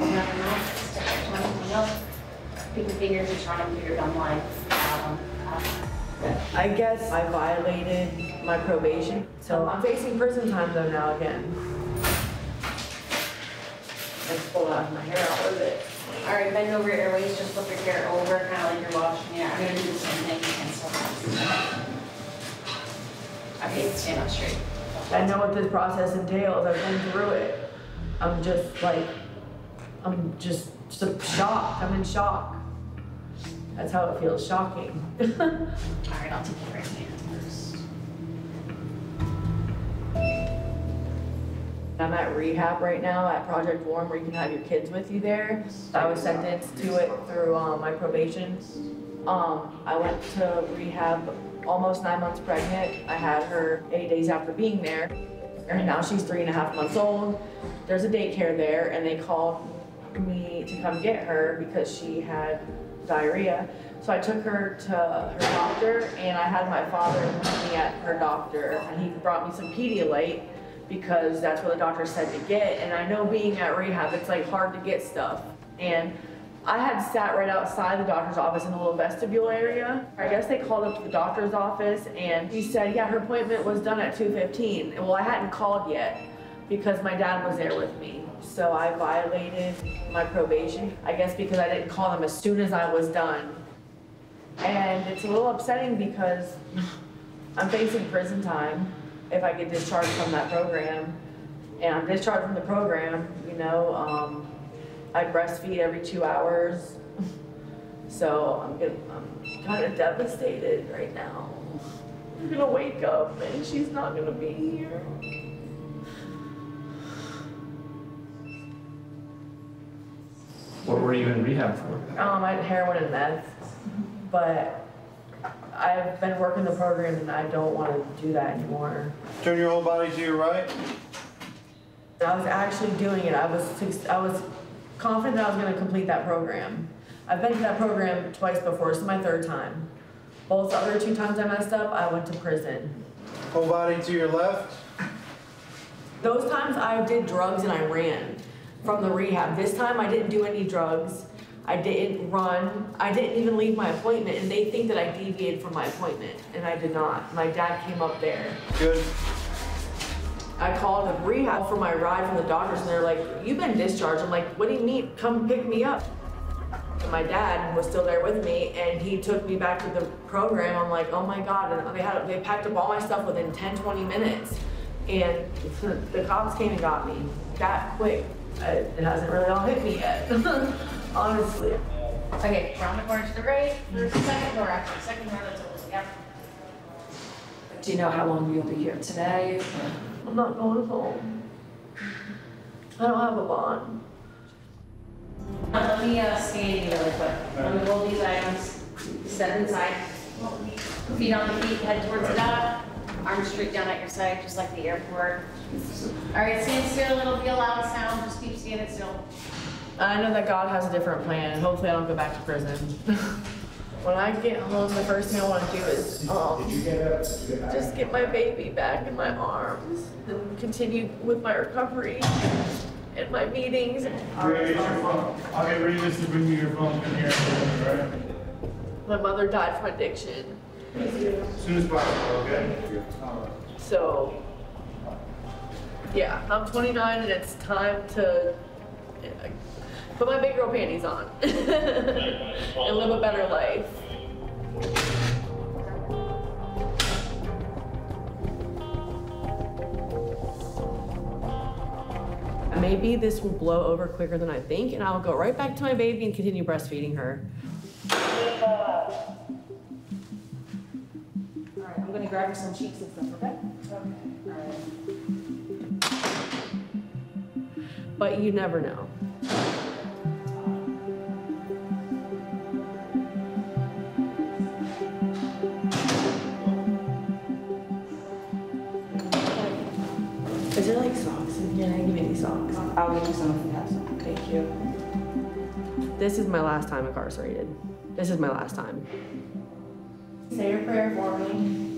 nothing else, step back anything else. Pick fingers and try to figure it online. Um, uh, I guess I violated my probation, so I'm facing prison time though now again. Let's pull out my hair out with it. All right, bend over your airways, just flip your hair over, kind of like you're washing it. I'm gonna do the same thing and so. Okay, stand up straight. I know what this process entails, I've been through it. I'm just like, I'm just so shocked, I'm in shock. That's how it feels, shocking. All right, I'll take the right hand first. I'm at rehab right now at Project Warm where you can have your kids with you there. I was sentenced to it through um, my probation. Um, I went to rehab almost nine months pregnant. I had her eight days after being there. And now she's three and a half months old. There's a daycare there and they called me to come get her because she had diarrhea. So I took her to her doctor and I had my father meet me at her doctor and he brought me some Pedialyte because that's what the doctor said to get. And I know being at rehab, it's like hard to get stuff. And I had sat right outside the doctor's office in the little vestibule area. I guess they called up to the doctor's office and he said, yeah, her appointment was done at 2.15. Well, I hadn't called yet because my dad was there with me. So I violated my probation, I guess because I didn't call them as soon as I was done. And it's a little upsetting because I'm facing prison time if I get discharged from that program. And I'm discharged from the program, you know, um, I breastfeed every two hours. So I'm I'm kind of devastated right now. I'm gonna wake up and she's not gonna be here. What were you in rehab for? Um, I had heroin and meth, but I've been working the program and I don't want to do that anymore. Turn your whole body to your right. I was actually doing it. I was I was confident that I was going to complete that program. I've been to that program twice before. This is my third time. Both the other two times I messed up, I went to prison. Whole body to your left. Those times I did drugs and I ran from the rehab. This time I didn't do any drugs. I didn't run. I didn't even leave my appointment and they think that I deviated from my appointment and I did not. My dad came up there. Good. I called the rehab for my ride from the doctors and they're like, you've been discharged. I'm like, what do you mean? Come pick me up. And my dad was still there with me and he took me back to the program. I'm like, oh my God. And they had, they packed up all my stuff within 10, 20 minutes. And the cops came and got me that quick. Uh, It hasn't really all hit me yet, honestly. Okay, round the corner to the right, first, second door, actually, second door that's open, yep. Do you know how long you'll be here today? I'm not going home. I don't have a bond. Uh, Let me, uh, scan you really quick. Let me roll these items, step inside. Feet on the feet, head towards the dot, arms straight down at your side, just like the airport. All right, stand still, it'll be a loud sound, just keep standing still. I know that God has a different plan, and hopefully I don't go back to prison. when I get home, the first thing I want to do is um, just get my baby back in my arms and continue with my recovery and my meetings. Ray, your phone. I'll get Regis to bring you your phone in here, right? My mother died from addiction, As soon as possible, okay? so yeah, I'm 29 and it's time to uh, put my big girl panties on and live a better life. Maybe this will blow over quicker than I think, and I'll go right back to my baby and continue breastfeeding her. Right, gonna grab you some sheets and stuff, okay? But you never know. Is there like socks in here? Give me any socks. I'll get you some if you have some. Thank you. this is my last time incarcerated. This is my last time. Say your prayer for me.